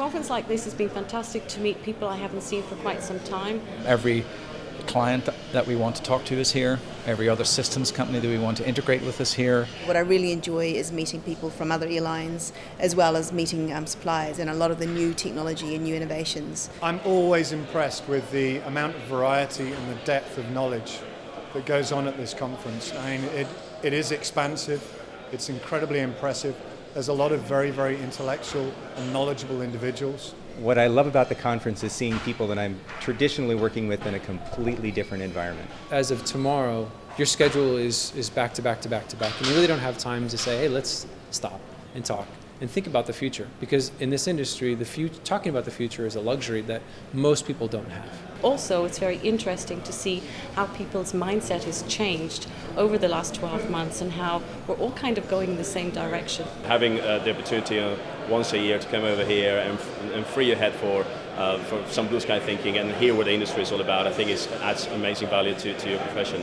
conference like this has been fantastic to meet people I haven't seen for quite some time. Every client that we want to talk to is here. Every other systems company that we want to integrate with is here. What I really enjoy is meeting people from other airlines as well as meeting um, suppliers and a lot of the new technology and new innovations. I'm always impressed with the amount of variety and the depth of knowledge that goes on at this conference. I mean, it, it is expansive, it's incredibly impressive. There's a lot of very, very intellectual and knowledgeable individuals. What I love about the conference is seeing people that I'm traditionally working with in a completely different environment. As of tomorrow, your schedule is, is back to back to back to back, and you really don't have time to say, hey, let's stop and talk and think about the future. Because in this industry, the fut- talking about the future is a luxury that most people don't have. Also, it's very interesting to see how people's mindset has changed over the last 12 months and how we're all kind of going in the same direction. Having uh, the opportunity uh, once a year to come over here and, and free your head for, uh, for some blue sky thinking and hear what the industry is all about, I think it adds amazing value to, to your profession.